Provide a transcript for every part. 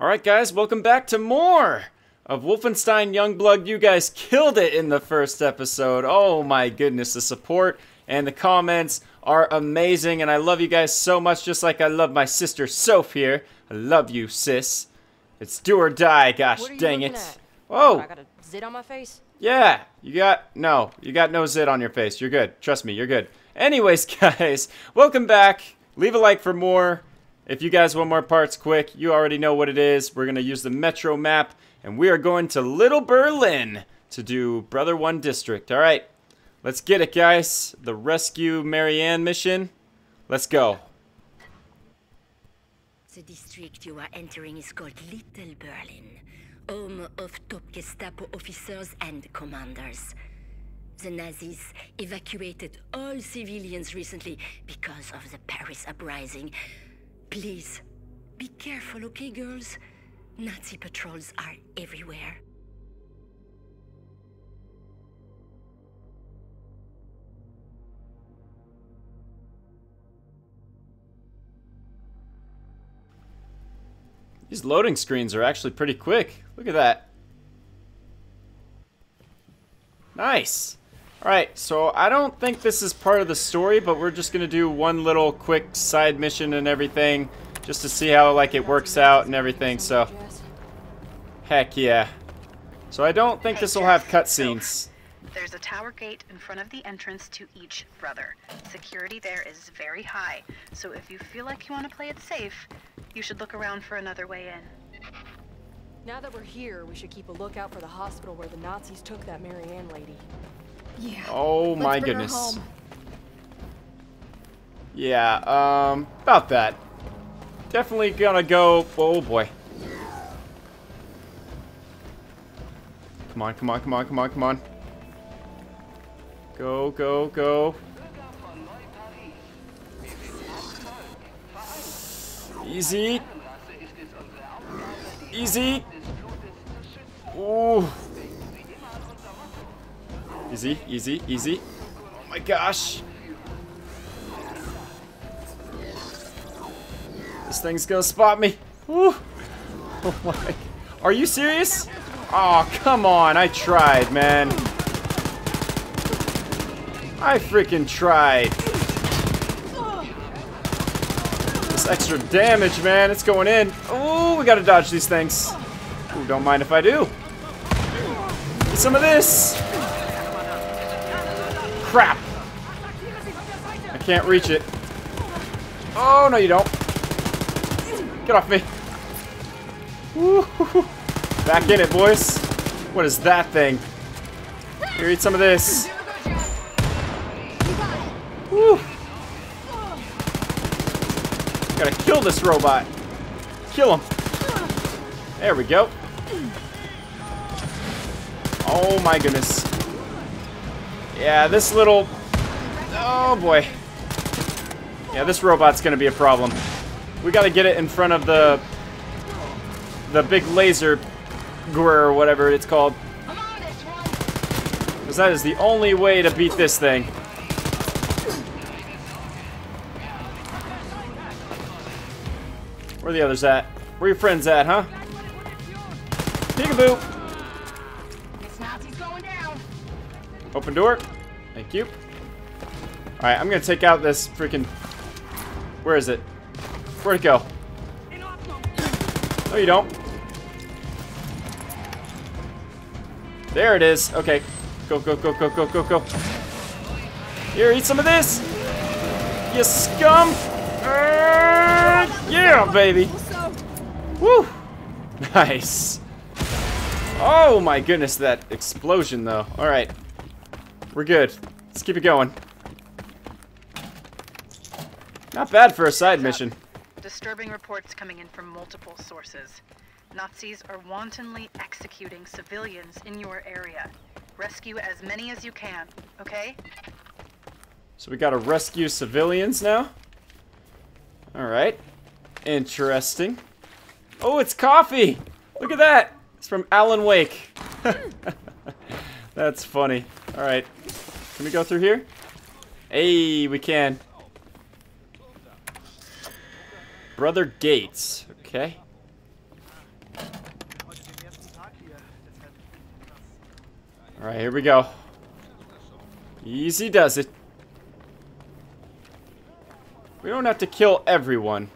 Alright guys, welcome back to more of Wolfenstein Youngblood. You guys killed it in the first episode. Oh my goodness, the support and the comments are amazing and I love you guys so much just like I love my sister Soph here. I love you, sis. It's do or die, gosh What are you dang it. at? Whoa! I got a zit on my face. Yeah, you got no, you got no zit on your face. You're good. Trust me, you're good. Anyways, guys, welcome back. Leave a like for more. If you guys want more parts quick, you already know what it is. We're gonna use the Metro map, and we are going to Little Berlin to do Brother One District. All right, let's get it, guys. The rescue Marianne mission. Let's go. The district you are entering is called Little Berlin, home of top Gestapo officers and commanders. The Nazis evacuated all civilians recently because of the Paris uprising. Please, be careful, okay, girls? Nazi patrols are everywhere. These loading screens are actually pretty quick. Look at that. Nice. Alright, so I don't think this is part of the story, but we're just going to do one little quick side mission and everything, just to see how like it works out and everything, so heck yeah. So I don't think Hey, this will have Jess, so- cutscenes. There's a tower gate in front of the entrance to each brother. Security there is very high, so if you feel like you want to play it safe, you should look around for another way in. Now that we're here, we should keep a lookout for the hospital where the Nazis took that Marianne lady. Yeah. Oh Let's my goodness. Yeah, um, about that. Definitely gonna go. Oh boy. Come on, come on, come on, come on, come on. Go, go, go. Easy. Easy. Ooh. Easy, easy, easy. Oh my gosh. This thing's gonna spot me. Woo. Oh my. Are you serious? Oh, come on. I tried, man. I freaking tried. This extra damage, man. It's going in. Oh, we gotta dodge these things. Ooh, don't mind if I do. Get some of this. Can't reach it. Oh, no, you don't. Get off me. Back in it, boys. What is that thing? Here, eat some of this. Woo. Gotta kill this robot. Kill him. There we go. Oh my goodness. Yeah, this little... Oh boy. Yeah, this robot's gonna be a problem. We gotta get it in front of the... The big laser... Or whatever it's called. Because that is the only way to beat this thing. Where the others at? Where your friends at, huh? Peekaboo! Open door. Thank you. Alright, I'm gonna take out this freaking... Where is it? Where'd it go? No, you don't. There it is. Okay. Go, go, go, go, go, go, go. Here, eat some of this! You scum! Uh, yeah, baby! Woo! Nice. Oh my goodness, that explosion though. Alright. We're good. Let's keep it going. Not bad for a side mission. Disturbing reports coming in from multiple sources. Nazis are wantonly executing civilians in your area. Rescue as many as you can, okay? So we gotta rescue civilians now? Alright. Interesting. Oh, it's coffee! Look at that! It's from Alan Wake. That's funny. Alright. Can we go through here? Hey, we can. Brother Gates, okay. Alright, here we go. Easy does it. We don't have to kill everyone.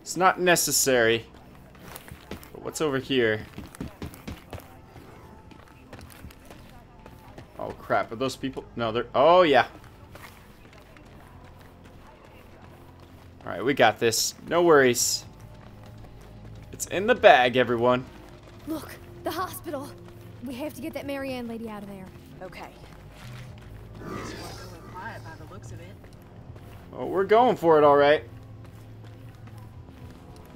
It's not necessary. But what's over here? Oh crap, are those people? No, they're... Oh yeah, Alright, we got this. No worries. It's in the bag, everyone. Look, the hospital. We have to get that Marianne lady out of there. Okay. quiet by the looks of it. Oh, we're going for it, alright.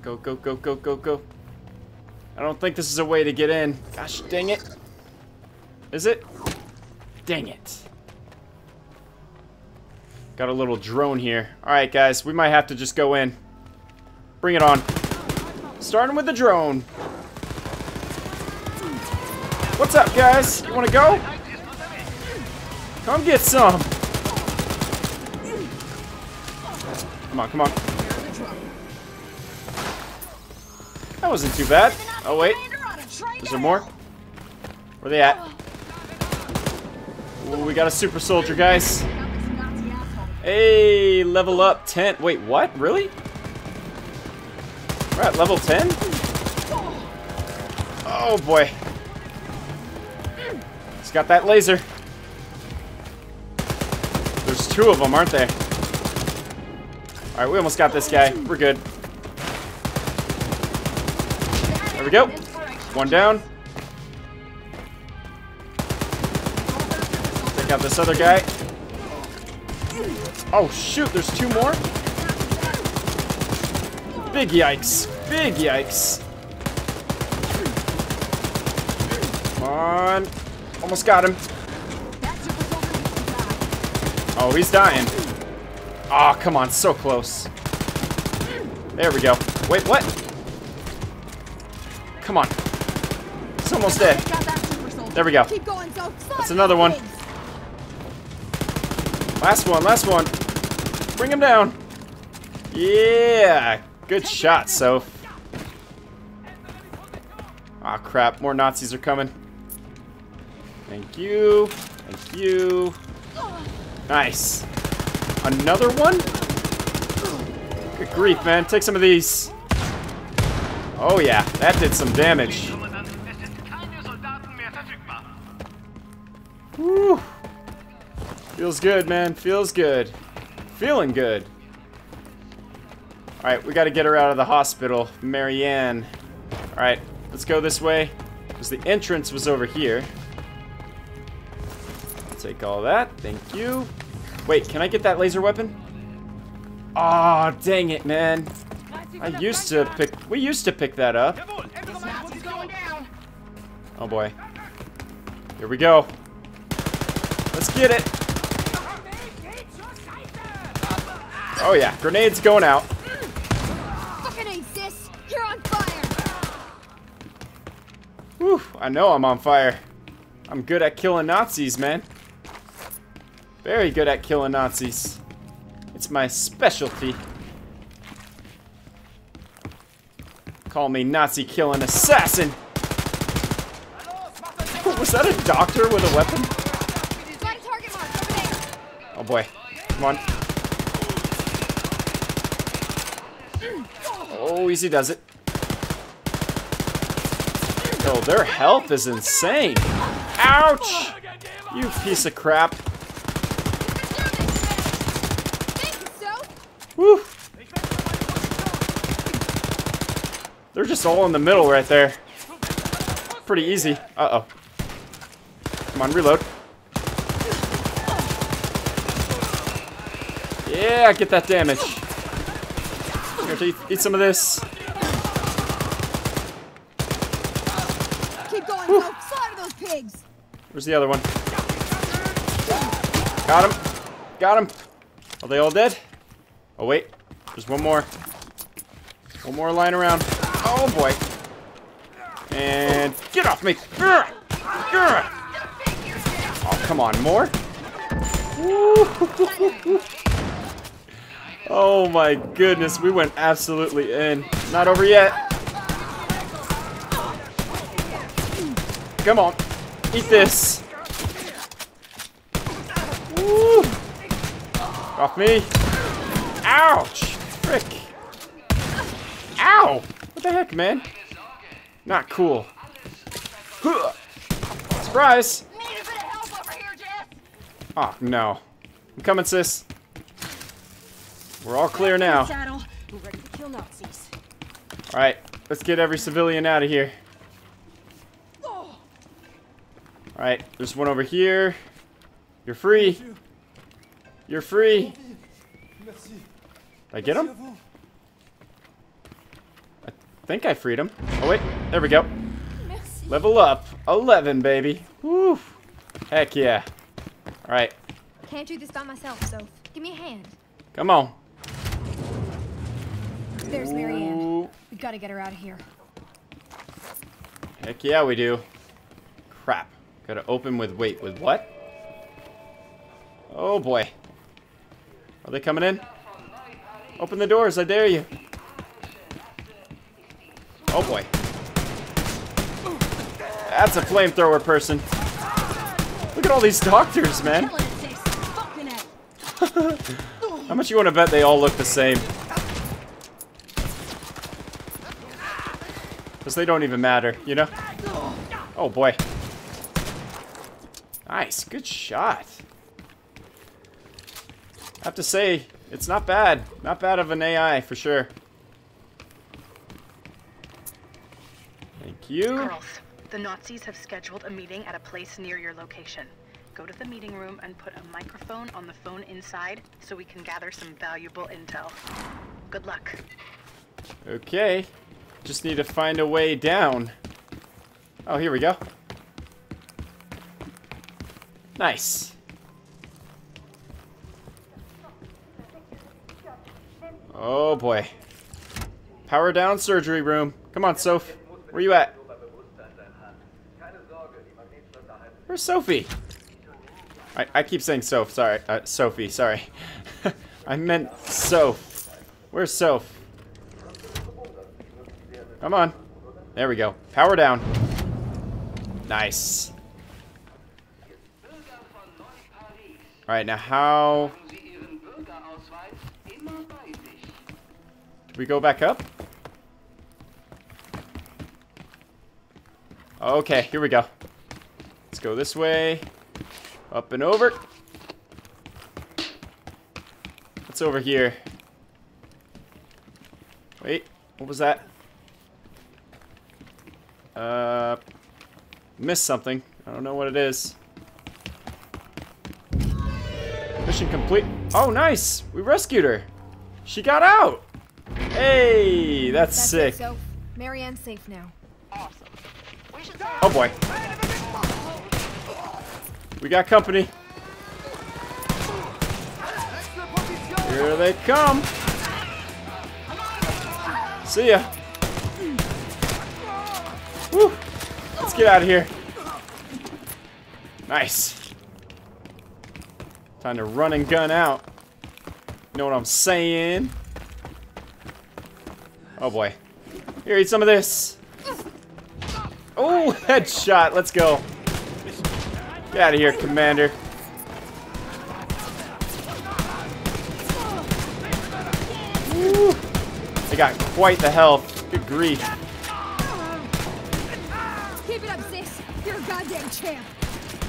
Go, go, go, go, go, go. I don't think this is a way to get in. Gosh, dang it. Is it? Dang it. Got a little drone here. Alright, guys, we might have to just go in. Bring it on. Starting with the drone. What's up, guys? You want to go? Come get some. Come on, come on. That wasn't too bad. Oh, wait. Is there more? Where they at? Ooh, we got a super soldier, guys. Hey, level up 10. Wait, what? Really? We're at level 10? Oh, boy. He's got that laser. There's two of them, aren't there? Alright, we almost got this guy. We're good. There we go. One down. Take out this other guy. Oh, shoot, there's two more? Big yikes. Big yikes. Come on. Almost got him. Oh, he's dying. Oh, come on, so close. There we go. Wait, what? Come on. It's almost dead. There we go. That's another one. Last one, last one. Bring him down. Yeah. Good shot, Soph. Ah, crap. More Nazis are coming. Thank you. Thank you. Nice. Another one? Good grief, man. Take some of these. Oh, yeah. That did some damage. Feels good, man. Feels good. Feeling good. Alright, we gotta get her out of the hospital. Marianne. Alright, let's go this way. Because the entrance was over here. Take all that. Thank you. Wait, can I get that laser weapon? Aw, oh, dang it, man. I used to pick... We used to pick that up. Oh, boy. Here we go. Let's get it. Oh, yeah. Grenades going out. Fucking ace. You're on fire. Whew, I know I'm on fire. I'm good at killing Nazis, man. Very good at killing Nazis. It's my specialty. Call me Nazi killing assassin. Was that a doctor with a weapon? Got a target mark over there. Oh boy. Come on. Oh, easy does it. Oh, their health is insane. Ouch! You piece of crap. Woo! They're just all in the middle right there. Pretty easy. Uh-oh. Come on, reload. Yeah, get that damage. Here, eat, eat some of this. Keep going, so. Slaughter those pigs. Where's the other one? Got him. Got him. Are they all dead? Oh, wait. There's one more. One more lying around. Oh, boy. And get off me. Oh, come on. More? Oh my goodness, we went absolutely in. Not over yet. Come on. Eat this. Woo. Off me. Ouch. Frick. Ow. What the heck, man? Not cool. Surprise. Oh, no. I'm coming, sis. We're all clear now. Saddle. We're ready to kill Nazis. Alright, let's get every civilian out of here. Oh. Alright, there's one over here. You're free. You're free. Did I get him? I think I freed him. Oh, wait. There we go. Level up. 11, baby. Woo. Heck yeah. Alright, Can't do this by myself, so give me a hand. come on. There's Marianne. We gotta get her out of here. Heck yeah, we do. Crap. Gotta open with, wait, with what? Oh boy. Are they coming in? Open the doors, I dare you. Oh boy. That's a flamethrower person. Look at all these doctors, man. How much you want to bet they all look the same? Because they don't even matter, you know? Oh boy. Nice, good shot. I have to say, it's not bad. Not bad of an AI, for sure. Thank you. Girls, the Nazis have scheduled a meeting at a place near your location. Go to the meeting room and put a microphone on the phone inside so we can gather some valuable intel. Good luck. Okay. Just need to find a way down. Oh, here we go. Nice. Oh boy. Power down surgery room. Come on, Soph. Where you at? Where's Sophie? I, I keep saying Soph, sorry. Uh, Sophie, sorry. I meant Soph. Where's Soph? Come on. There we go. Power down. Nice. Alright, now how... Do we go back up? Okay, here we go. Let's go this way. Up and over. What's over here? Wait, what was that? Uh, missed something. I don't know what it is. Mission complete. Oh, nice! We rescued her. She got out. Hey, that's, That's sick. it, so Marianne's safe now. Oh boy. We got company. Here they come. See ya. Woo. Let's get out of here. Nice. Time to run and gun out. You know what I'm saying? Oh boy. Here, eat some of this. Oh, headshot. Let's go. Get out of here, Commander. Woo. They got quite the health. Good grief.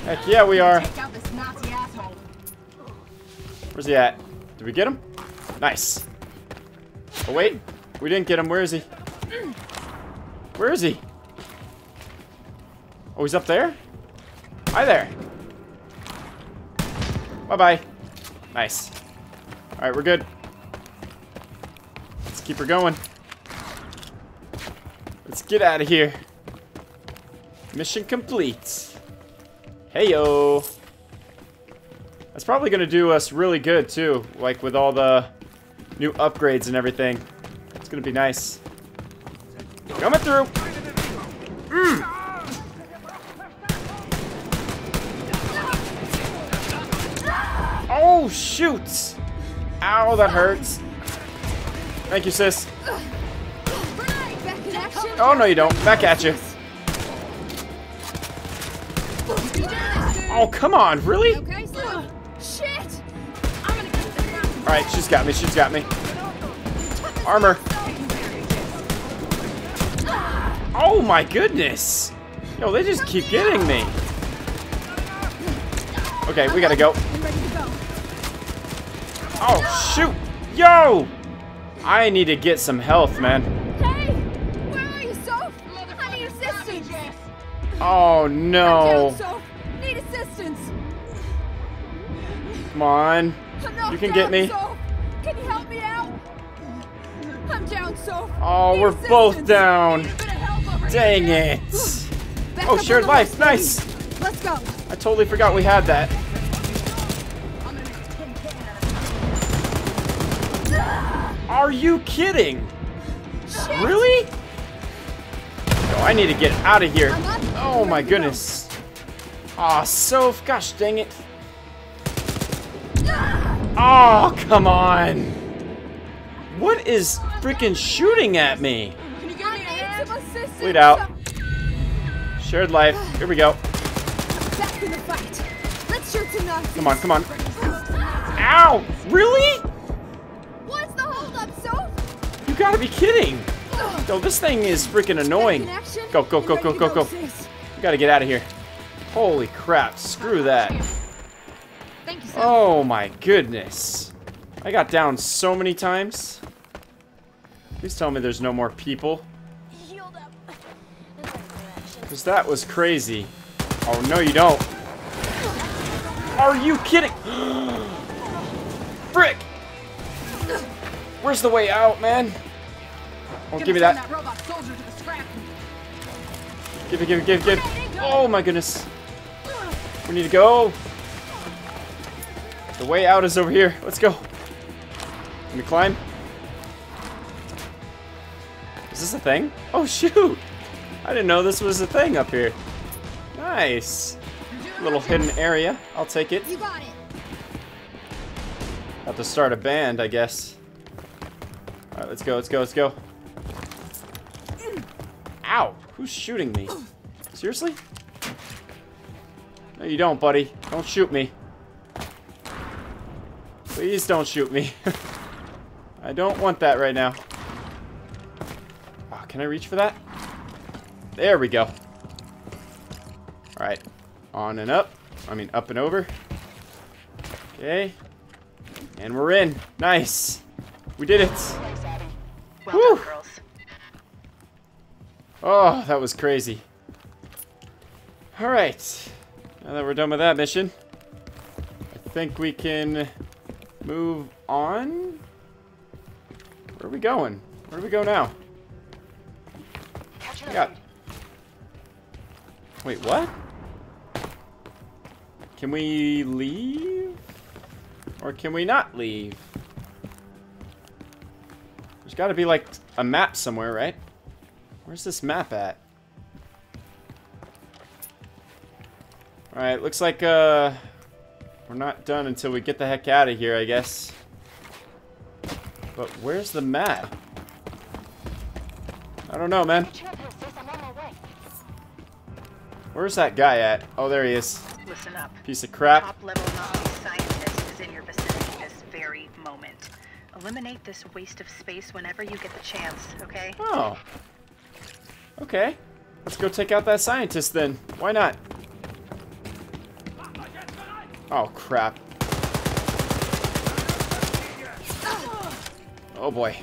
Heck yeah, we are. Take out this Nazi asshole. Where's he at? Did we get him? Nice. Oh, wait. We didn't get him. Where is he? Where is he? Oh, he's up there? Hi there. Bye-bye. Nice. Alright, we're good. Let's keep her going. Let's get out of here. Mission complete. Heyo. That's probably going to do us really good, too. Like, with all the new upgrades and everything. It's going to be nice. Coming through. Mm. Oh, shoot. Ow, that hurts. Thank you, sis. Back in action. Oh, no, you don't. Back at you. Oh, come on. Really? Okay, so shit. I'm gonna keep this Alright, she's got me, she's got me. Armor. Oh my goodness! Yo, they just keep getting me. Okay, we gotta go. I'm ready to go. Oh, shoot! Yo! I need to get some health, man. Hey! Where are you, Soph? I need assistance! Oh, I'm no. Come on. I'm You can get me. Soph. Can you help me out? I'm down, Soph. Oh, Need we're both down. Need a bit of help over Dang here. it. Back Oh, shared life. Nice. Let's go. I totally forgot we had that. Are you kidding? Really? Oh, I need to get out of here. Oh my goodness. Aw, Soph, gosh dang it. Oh, come on. What is freaking shooting at me? I need some assistance. Bleed out. Shared life. Here we go. Back in the fight. Let's shoot some Nazis. Come on, come on. Ow! Really? What's the holdup, Soph? You gotta be kidding. Yo, this thing is freaking annoying. Back in action. Go, go, go, go, go, go. sis. You gotta get out of here. Holy crap, screw that. Thank you, Soph. Oh my goodness. I got down so many times. Please tell me there's no more people. Because that was crazy. Oh, no you don't. Are you kidding? Frick! Where's the way out, man? Oh, give me that. robot soldier to the scrap. Give it, give it, give it, give it. Oh my goodness. We need to go. The way out is over here. Let's go. Can we climb? Is this a thing? Oh shoot! I didn't know this was a thing up here. Nice. Little hidden area. I'll take it. You got it. About to start a band, I guess. Alright, let's go, let's go, let's go. Ow! Who's shooting me? Seriously? No, you don't, buddy. Don't shoot me. Please don't shoot me. I don't want that right now. Oh, can I reach for that? There we go. Alright. On and up. I mean, up and over. Okay. And we're in. Nice. We did it. Well Whew. done, girls. Oh, that was crazy. Alright. Now that we're done with that mission, I think we can move on. Where are we going? Where do we go now? We got... Wait, what? Can we leave? Or can we not leave? There's got to be like a map somewhere, right? Where's this map at? Alright, looks like uh we're not done until we get the heck out of here, I guess. But where's the map? I don't know, man. Where's that guy at? Oh, there he is. Listen up. Piece of crap. Top level Nazi scientist is in your vicinity this very moment. Eliminate this waste of space whenever you get the chance, okay? Oh. Okay. Let's go take out that scientist then. Why not? Oh, crap. Oh, boy.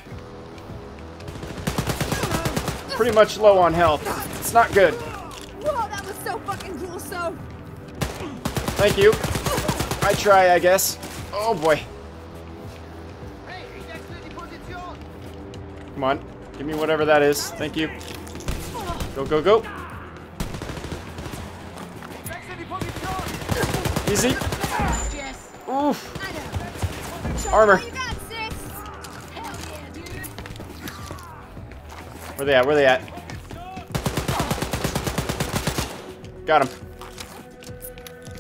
Pretty much low on health. It's not good. Whoa, that was so fucking cool, so. Thank you. I try, I guess. Oh, boy. Come on. Give me whatever that is. Thank you. Go, go, go. Easy. Oof. Armor. You got sis. Hell yeah, dude. Where they at? Where they at? Got him.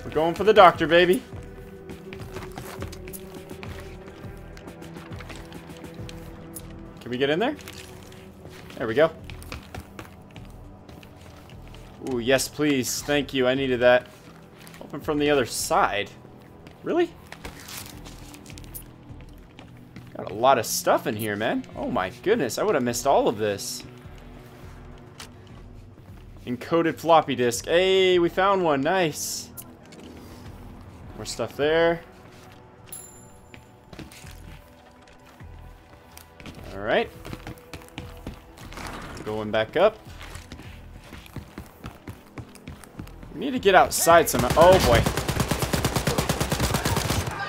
We're going for the doctor, baby. Can we get in there? There we go. Ooh, yes, please. Thank you. I needed that. Open from the other side. Really? Lot of stuff in here, man. Oh my goodness, I would have missed all of this. Encoded floppy disk. Hey, we found one. Nice. More stuff there. Alright. Going back up. We need to get outside somehow. Oh boy.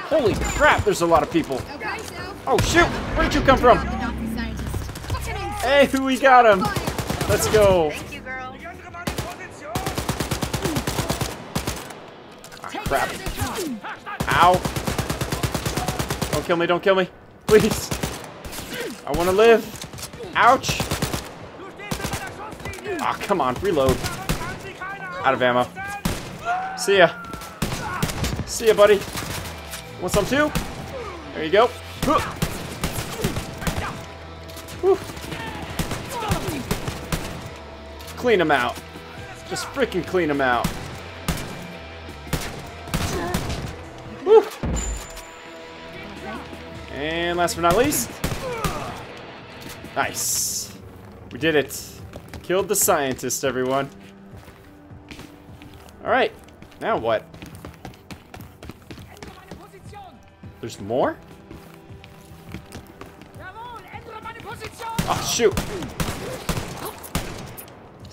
Holy crap, there's a lot of people. Oh shoot, where did you come from? Nazi scientist. What's your name? Hey, we got him. Let's go. Thank you, girl. Ah, crap. Ow. Don't kill me, don't kill me. Please. I want to live. Ouch. Ah, come on, reload. Out of ammo. See ya. See ya, buddy. Want some too? There you go. Clean them out. Just freaking clean them out. Whew. And last but not least. Nice. We did it. Killed the scientist, everyone. Alright. Now what? There's more? Oh, shoot.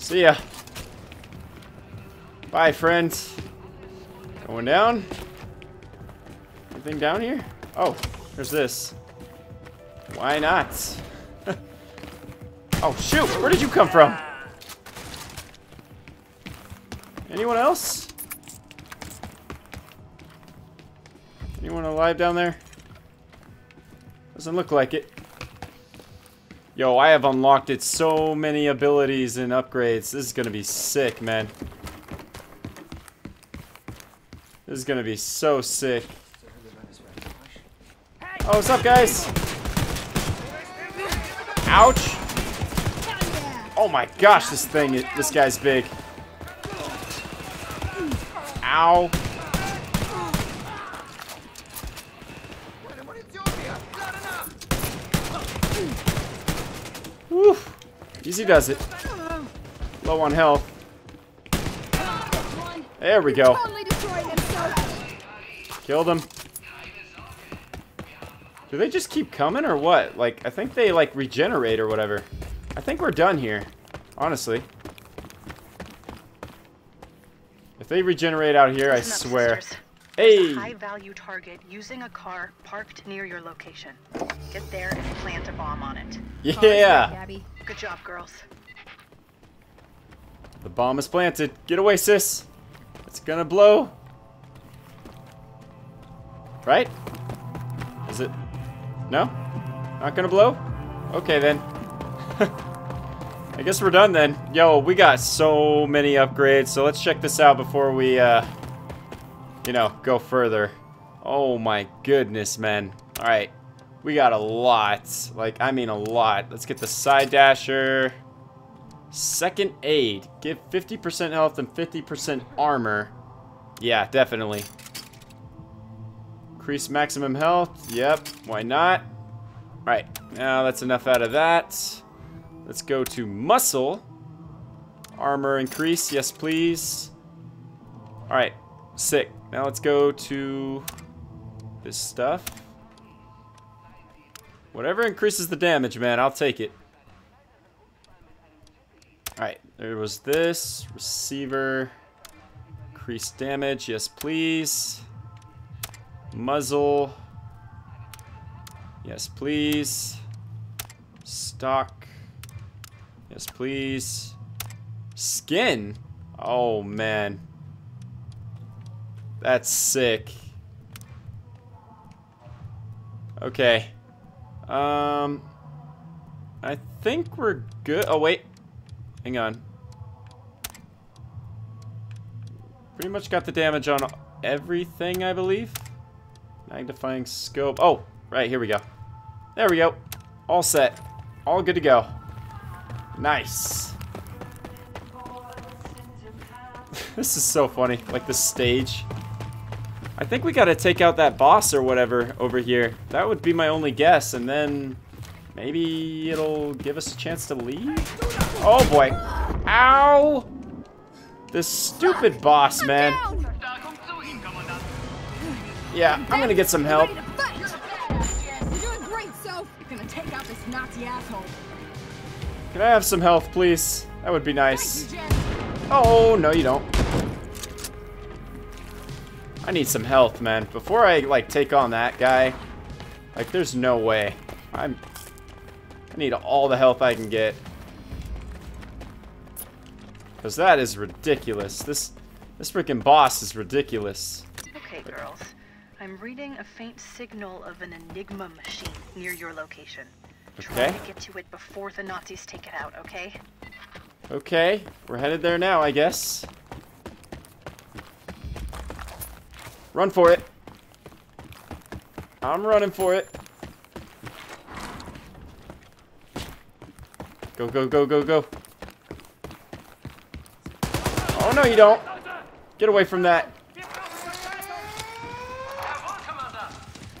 See ya. Bye, friends. Going down. Anything down here? Oh, there's this. Why not? oh, shoot. Where did you come from? Anyone else? Anyone alive down there? Doesn't look like it. Yo, I have unlocked it so many abilities and upgrades. This is gonna be sick, man. This is gonna be so sick. Oh, what's up, guys? Ouch! Oh my gosh, this thing, this guy's big. Ow. Easy does it. Low on health. There we go. Totally destroying them. Killed him. Do they just keep coming or what? Like, I think they, like, regenerate or whatever. I think we're done here. Honestly. If they regenerate out here, I swear. Hey! High-value target using a car parked near your location. Get there and plant a bomb on it. Yeah! Gabby. Good job, girls. The bomb is planted. Get away, sis. It's gonna blow. Right? Is it? No? Not gonna blow? Okay then. I guess we're done then. Yo, we got so many upgrades, so let's check this out before we, uh, you know, go further. Oh my goodness, man. Alright. We got a lot. Like, I mean a lot. Let's get the side dasher. Second aid. Give 50% health and 50% armor. Yeah, definitely. Increase maximum health. Yep, why not? Right, now that's enough out of that. Let's go to muscle. Armor increase, yes please. Alright, sick. Now let's go to this stuff. Whatever increases the damage, man, I'll take it. Alright, there was this. Receiver. Increase damage. Yes, please. Muzzle. Yes, please. Stock. Yes, please. Skin. Oh, man. That's sick. Okay. Um, I think we're good. Oh, wait. Hang on. Pretty much got the damage on everything, I believe. Magnifying scope. Oh, right, here we go. There we go. All set. All good to go. Nice. this is so funny. Like the stage. I think we gotta take out that boss or whatever over here. That would be my only guess, and then maybe it'll give us a chance to leave? Oh boy. Ow! This stupid boss, man. Yeah, I'm gonna get some help. Can I have some health, please? That would be nice. Oh, no you don't. I need some health, man. Before I, like, take on that guy, like, there's no way. I'm... I need all the health I can get. Because that is ridiculous. This, this freaking boss is ridiculous. Okay, girls. I'm reading a faint signal of an Enigma machine near your location. Okay. Try to get to it before the Nazis take it out, okay? Okay, we're headed there now, I guess. Run for it. I'm running for it. Go, go, go, go, go. Oh, no, you don't. Get away from that.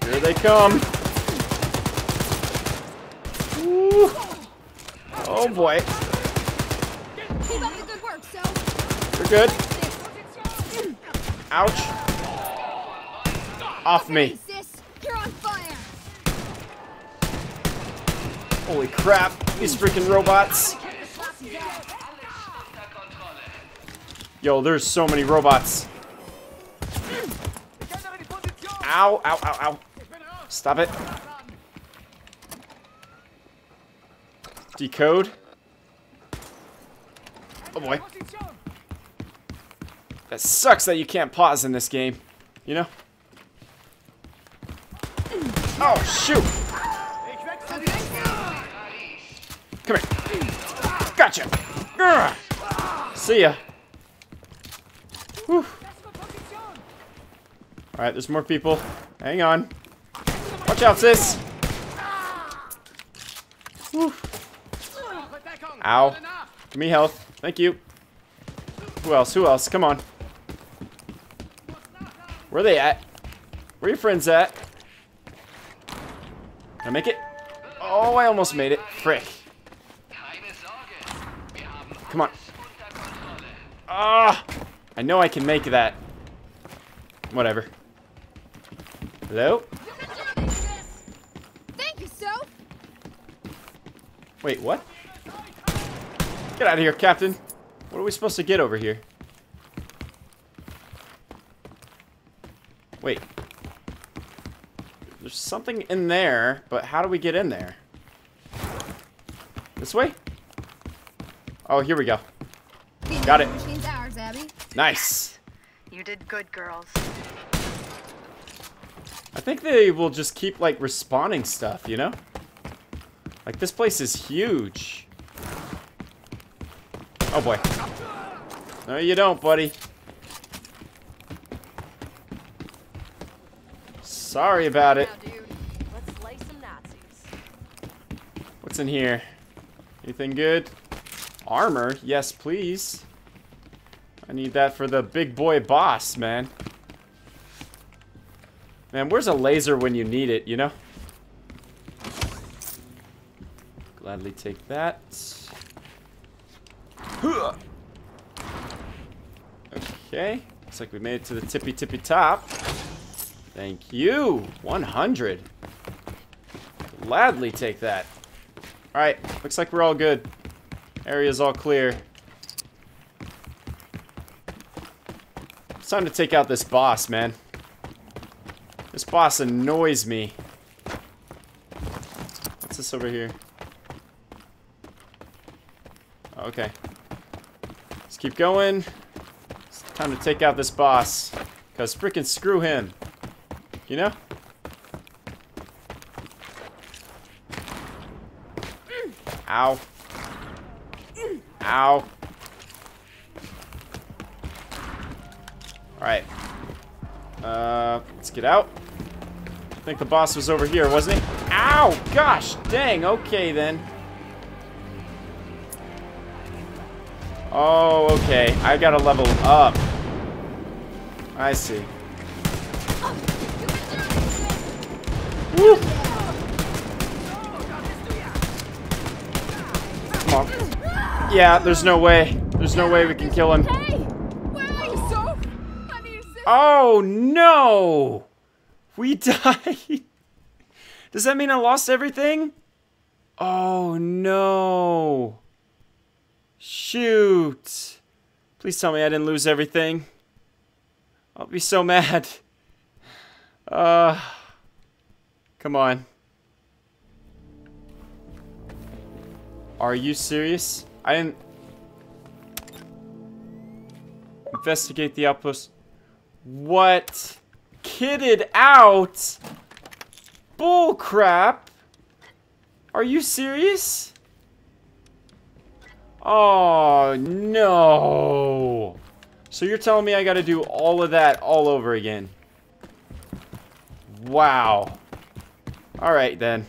Here they come. Ooh. Oh, boy. Keep up the good work, Soph! You're good. Ouch. Off me. Hey, sis! You're on fire! Holy crap. These freaking robots. Yo, there's so many robots. Ow, ow, ow, ow. Stop it. Decode. Oh boy. That sucks that you can't pause in this game. You know? Oh, shoot! Come here. Gotcha. Grr. See ya. Alright, there's more people. Hang on. Watch out, sis. Whew. Ow. Give me health. Thank you. Who else? Who else? Come on. Where are they at? Where are your friends at? Can I make it? Oh, I almost made it. Frick. Come on. Ah! I know I can make that. Whatever. Hello? Thank you, Soph! Wait, what? Get out of here, Captain. What are we supposed to get over here? Wait. There's something in there, but how do we get in there? This way? Oh, here we go. Got it. Machine's ours, Abby. Nice. You did good, girls. I think they will just keep, like, respawning stuff, you know? Like, this place is huge. Oh, boy. No, you don't, buddy. Sorry about it. Now, dude, let's slay some Nazis. What's in here? Anything good? Armor? Yes, please. I need that for the big boy boss, man. Man, where's a laser when you need it, you know? Gladly take that. Okay. Looks like we made it to the tippy tippy top. Thank you. 100. Gladly take that. Alright, looks like we're all good. Area's all clear. It's time to take out this boss, man. This boss annoys me. What's this over here? Oh, okay. Let's keep going. It's time to take out this boss. Because freaking screw him. You know? Ow. Ow. Alright. Uh, let's get out. I think the boss was over here, wasn't he? Ow! Gosh, dang. Okay, then. Oh, okay. I gotta level up. I see. Woo. Come on. Yeah, there's no way. There's no way we can kill him. Hey! Where are you, Soph? I need assistance. Oh no! We died. Does that mean I lost everything? Oh no. Shoot. Please tell me I didn't lose everything. I'll be so mad. Uh Come on. Are you serious? I didn't investigate the outpost. What? Kitted out? Bull crap. Are you serious? Oh, no. So you're telling me I gotta do all of that all over again. Wow. Alright then.